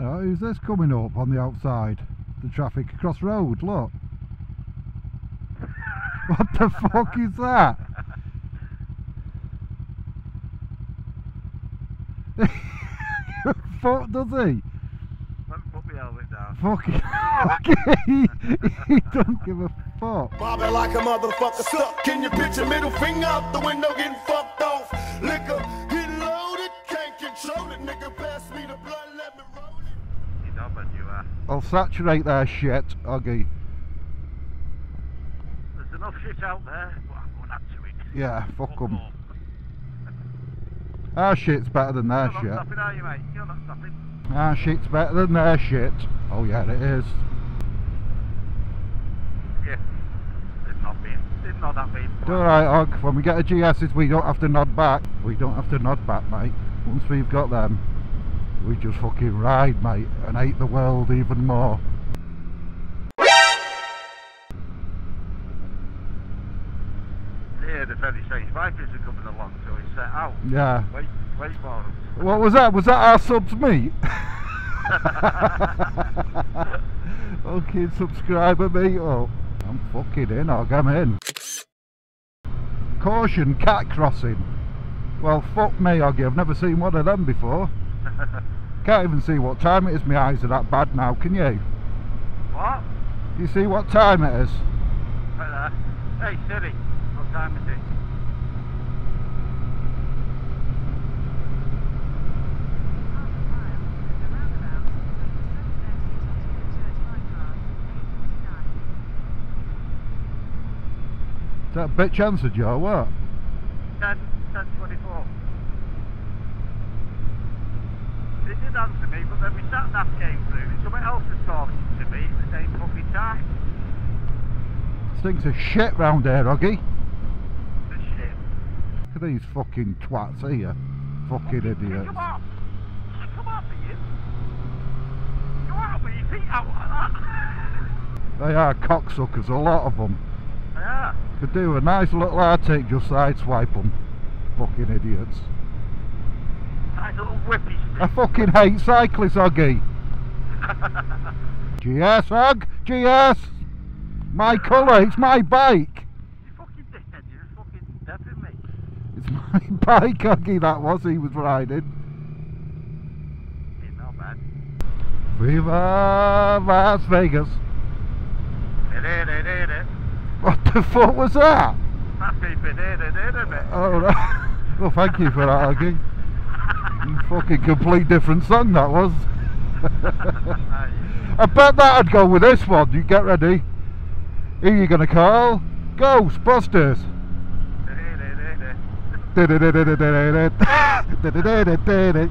Oh, who's this coming up on the outside? The traffic across road, look. What the fuck is that? fuck does he? Let me put my helmet down. Fucking he, he don't give a fuck. Bobbing like a motherfucker stuck. Can you picture middle finger out the window getting fucked off? It. You know, but you are. I'll saturate their shit, Oggy. There's enough shit out there, but I'm going up to it. Yeah, fuck Fuck 'em. Our shit's better than their You're shit. stopping, are you, mate? You're not stopping. Our shit's better than their shit. Oh yeah, it is. Yeah. They've not been. They've not that. It's alright, Og. When we get a GSs, we don't have to nod back. We don't have to nod back, mate. Once we've got them, we just fucking ride, mate, and hate the world even more. Yeah, the very strange bikers are coming along, so he set out. Yeah. Wait, wait for them. What was that? Was that our subs meet? fucking subscriber meet up. I'm fucking in, i'll come in. Caution, cat crossing. Well, fuck me, Oggy. I've never seen one of them before. Can't even see what time it is. My eyes are that bad now. Can you? what? You see what time it is? There. Hey, Siri, what time is it? That bitch answer, Joe? What? 10, 10 24. They did answer me, but then my sat nav came through and somebody else was talking to me at the same fucking time. Stinks of shit round here, Oggy. The shit. Look at these fucking twats here. Fucking idiots. Come on! Come on, you! Go out with your feet out like that! They are cocksuckers, a lot of them. yeah. Could do a nice little heartache, just sideswipe them. Fucking idiots. Nice little whippy I fucking hate cyclists, Oggy. GS, Og! GS! My colour, it's my bike! You fucking dickhead, you're fucking me. It's my bike, Oggy, that was he was riding. It's not bad. Viva Las Vegas. It is, it is, it. What the fuck was that? That's me, it is, it is, it. Oh, right. well, thank you for that, Oggy. Fucking complete different song that was. I bet that I'd go with this one. You get ready. Who you gonna call? Ghostbusters.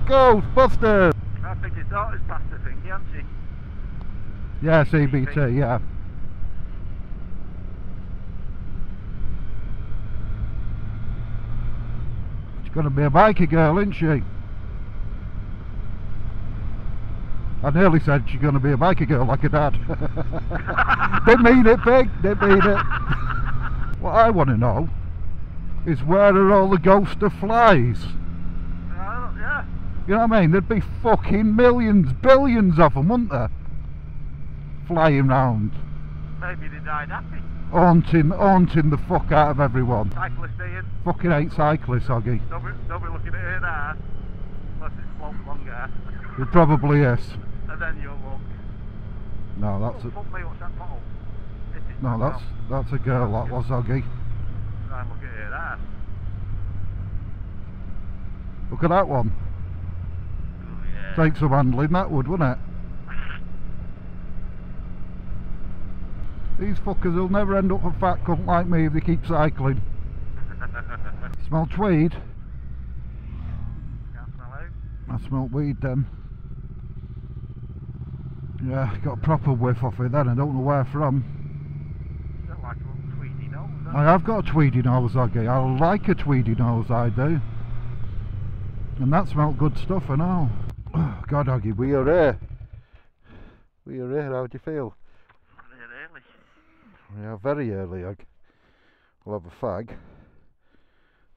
Ghostbusters. I think his daughter's passed the thing, hasn't she? Yeah, CBT. Yeah. She's gonna be a biker girl, isn't she? I nearly said she's gonna be a biker girl like her dad. Didn't mean it, big. Didn't mean it. what I want to know is where are all the ghoster flies? Uh, yeah. You know what I mean? There'd be fucking millions, billions of them, wouldn't there? Flying round, Maybe they died happy. haunting, haunting the fuck out of everyone. Cyclist Ian. Fucking hate cyclists, Oggy. Don't be, don't be looking at her now. Unless it's long, long hair. It probably is. And then you'll look. No, that's oh, a, fuck me, what's that bottle? No, that's that's a girl. That was Oggy. And look at her ass. Look at that one. Oh, yeah. Take some handling, that would, wouldn't it? These fuckers will never end up a fat cunt like me if they keep cycling. Smell tweed? Can't smell out. I smell weed then. Yeah, got a proper whiff off it then, I don't know where from. Like tweedy nose. I have got a tweedy nose, Oggy. I like a tweedy nose, I do. And that smelt good stuff, I know. Oh, God, Oggy, we are here. We are here, how do you feel? you? Really? We are very early, Ogg. We'll have a fag.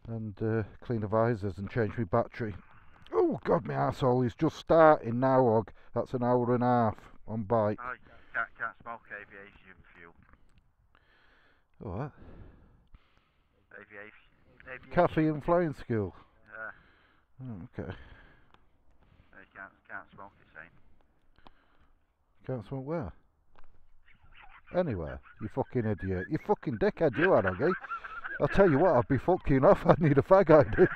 And uh, clean the visors and change my battery. Oh, Oh God, my arsehole is just starting now, Og. That's an hour and a half on bike. Oh, you can't, can't smoke aviation fuel. Oh, what? Aviation. aviation. Cafe and flying school. Yeah, Oh, okay. you can't, can't smoke it, saying. Can't smoke where? Anywhere. You fucking idiot. You fucking dickhead you are, Oggy. I'll tell you what, I'd be fucking off. I'd need a fag ID.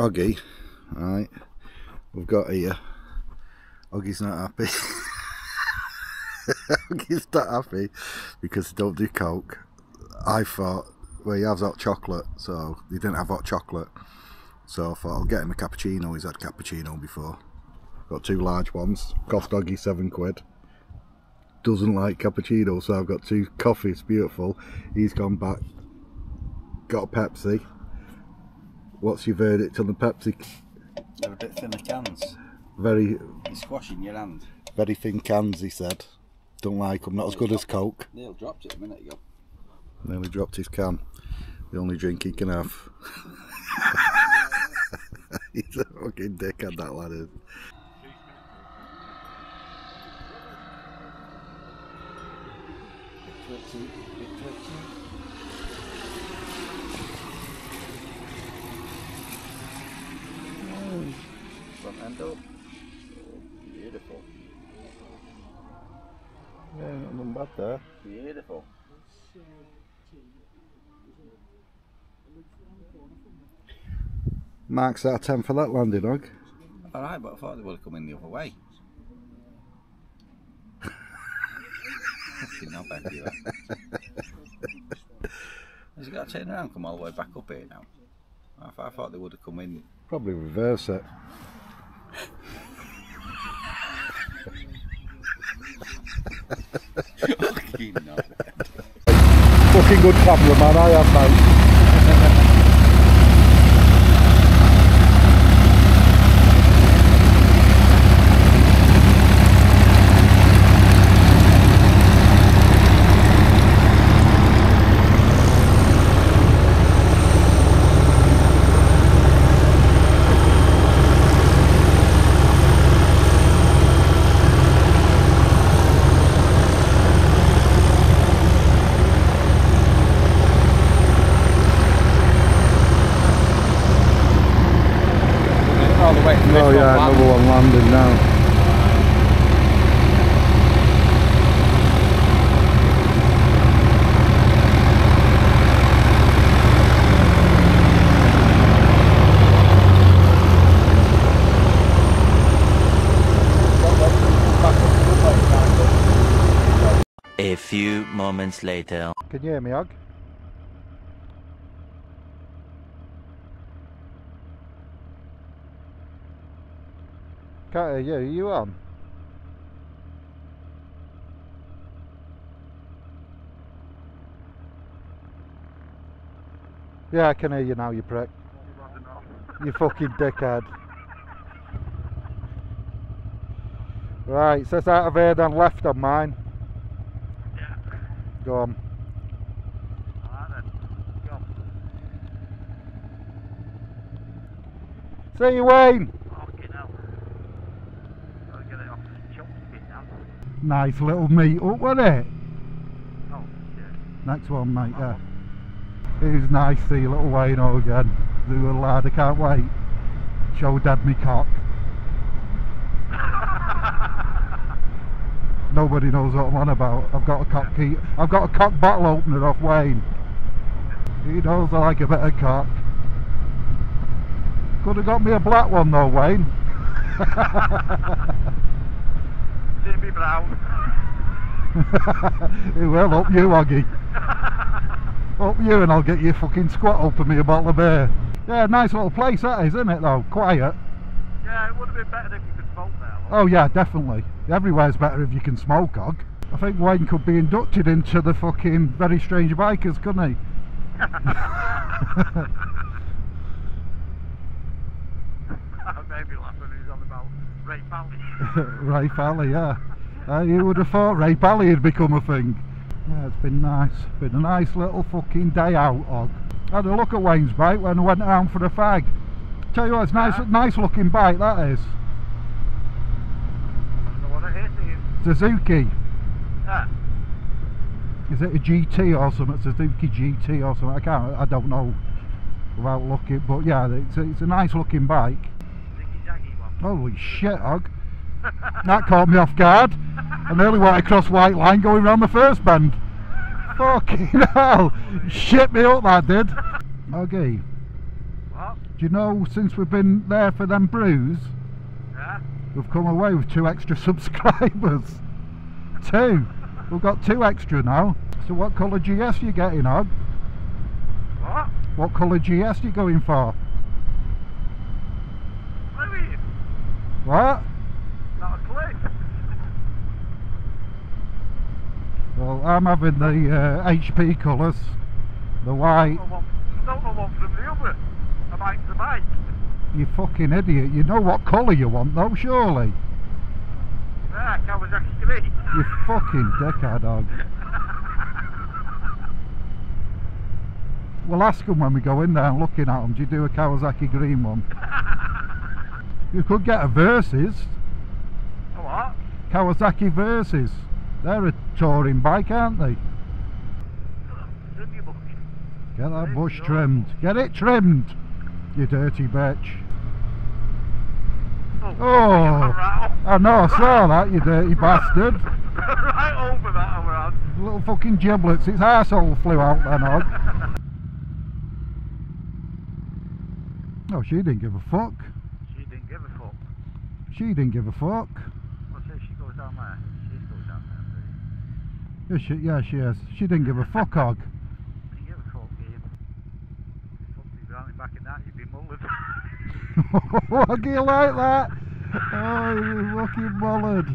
Oggy, right, we've got here. Oggy's not happy. Oggy's not happy because he don't do coke. I thought, well, he has hot chocolate, so he didn't have hot chocolate. So I thought I'll get him a cappuccino. He's had cappuccino before. Got two large ones. Cost Oggy seven quid. Doesn't like cappuccino, so I've got two coffees. Beautiful. He's gone back. Got a Pepsi. What's your verdict on the Pepsi? They're a bit thinner cans. Very, You're squashing your hand. very thin cans, he said. Don't like them, not as good as Coke. Neil dropped it a minute ago. Nearly dropped his can. The only drink he can have. He's a fucking dickhead, that lad is. Twitchy, bit End up. Beautiful. Yeah, nothing bad there. Beautiful. Marks out of 10 for that landing, dog. Alright, but I thought they would have come in the other way. Fucking hell, back here. Has he got to turn around and come all the way back up here now? I thought, I thought they would have come in. Probably reverse it. Fucking good cameraman, I am, mate. all the way to Oh yeah, another one landing now. A few moments later. Can you hear me, Og? Can't hear you, are you on? Yeah, I can hear you now, you prick. You fucking dickhead. Right, says out of here then left on mine. Go on. Then. Go. See you, Wayne. Nice little meet up, wasn't it? Oh. Next one, mate, yeah. It was nice to see little Wayno again. The good lad, I can't wait. Show Dad me cock. Nobody knows what I'm on about. I've got a cock key. I've got a cock bottle opener off Wayne. He knows I like a bit of cock. Could have got me a black one though, Wayne. Jimmy Brown. it will up you, Oggy. Up you and I'll get you fucking squat open me a bottle of beer. Yeah, nice little place that is, isn't it though? Quiet. Yeah, it would have been better if you could smoke there. Oh yeah, definitely. Everywhere's better if you can smoke, Og. I think Wayne could be inducted into the fucking very strange bikers, couldn't he? Maybe laugh when he's on about Ray Pally. Ray Pally, yeah. Uh, you would have thought Ray Pally had become a thing. Yeah, it's been nice. Been a nice little fucking day out, Og. Had a look at Wayne's bike when I went around for a fag. Tell you what, it's nice, Yeah. nice looking bike that is. I want to hit him. Suzuki. Yeah. Is it a GT or something? Suzuki GT or something? I can't. I don't know without looking. But yeah, it's a, it's a nice looking bike. Ziggy Zaggy one. Holy shit, Og. That caught me off guard. I nearly went across white line going round the first bend. Fucking hell. Shit me up that did. Okay. What? Do you know since we've been there for them brews? We've come away with two extra subscribers. Two. We've got two extra now. So what colour GS are you getting, Og? What? What colour GS are you going for? Louis, What? not a clue. Well, I'm having the uh, HP colours. The white. One, don't know one from the other. A bike to bike. You fucking idiot. You know what colour you want though, surely? Yeah, Kawasaki Street. You fucking dickhead, dog. We'll ask them when we go in there and looking at them. Do you do a Kawasaki green one? You could get a Versys. A what? Kawasaki Versys. They're a touring bike, aren't they? Trim your bush. Get that bush trimmed. Get it trimmed, you dirty bitch. Oh, Oh. I know, I saw that, you dirty bastard. right over that on. Little fucking giblets, its arsehole flew out then, Og. Oh, she didn't give a fuck. She didn't give a fuck. She didn't give a fuck. What's if she goes down there? She goes down there. Yeah, she, yeah, she is. She didn't give a fuck, Og. She didn't give a fuck, Ian. Fuck me rounding back in that, you'd be mullered. Waggy like that? Oh, you fucking bollard.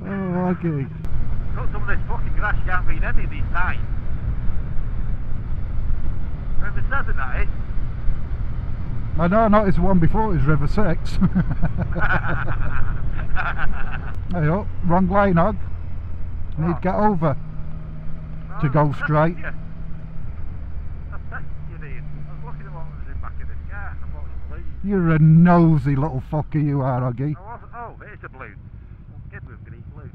Oh, Waggy. Got some of this fucking grass, can't any of these signs. Remember seven that is? I know, I noticed the one before it was River 6. hey up, wrong lane, Og. Need to get over. To go oh, straight. Yeah. I texted you, Ian. I was looking at what was in the back of this car. I thought it was blue. You're a nosy little fucker you are, Oggy. Oh, I. Oh, it's a blue. Kid with green blue.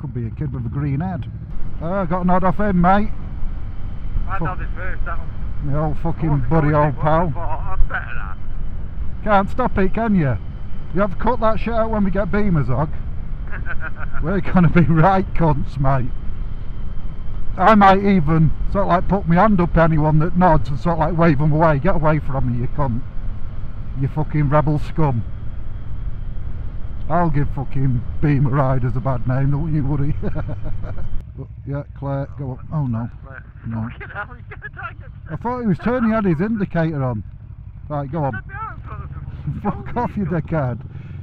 Could be a kid with a green head. Oh, ah, got a nod off him, mate. I Fuck. nodded first. That My old fucking buddy old I pal. That. Can't stop it, can you? You have to cut that shit out when we get beamers, Og. We're gonna be right cunts, mate. I might even sort of like put my hand up to anyone that nods and sort of like wave them away. Get away from me, you cunt. You fucking rebel scum. I'll give fucking Beamer Riders a bad name, don't you, Woody? But, yeah, Claire, go up. Oh no. No. Fucking hell, he's gonna die and get I thought he was turning, had his indicator on. Right, go on. Let me out in front of him. Fuck off, you dickhead.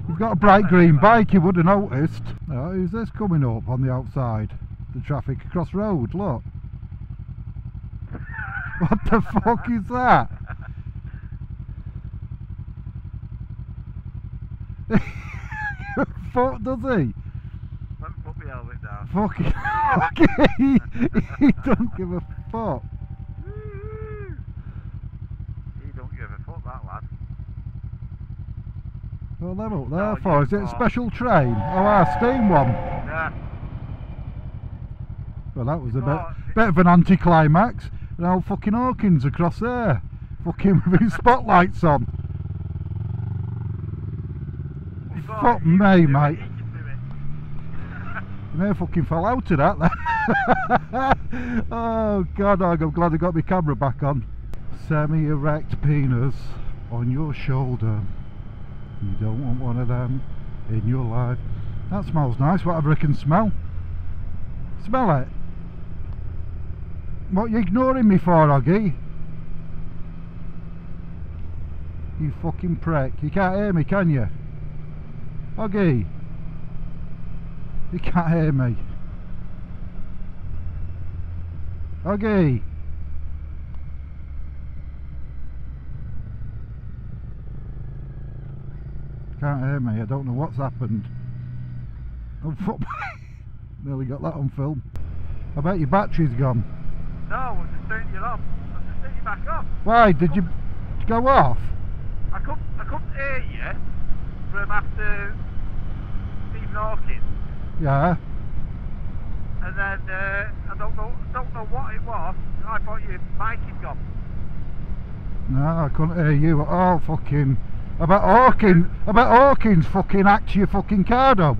You've got a bright green bike, you would have noticed. Oh, who's this coming up on the outside? The traffic across road, look. What the fuck is that? fuck does he? Put my helmet down. Fucking he, he don't give a fuck. He don't give a fuck, that lad. Well, they're up there for. Is it a special train? Oh, our steam one. Well, that was a bit, bit of an anticlimax. And old fucking Hawkins across there. Fucking with his spotlights on. Fuck me, mate. they fucking fell out of that then. oh god, I'm glad I got my camera back on. Semi-erect penis on your shoulder. You don't want one of them in your life. That smells nice, whatever it can smell. Smell it. What you ignoring me for, Oggy? You fucking prick. You can't hear me, can you? Oggy. You can't hear me. Oggy. Can't hear me. I don't know what's happened. Oh, fuck. Nearly got that on film. I bet your battery's gone. No, I'm just turning you off. I'm just turning you back off. Why? Did you go off? I couldn't, I couldn't hear you from after Stephen Hawking. Yeah. And then uh, I don't know, don't know what it was. I thought your mic had gone. No, I couldn't hear you at all. Fucking. about. I bet Hawkins fucking hacked your fucking card up.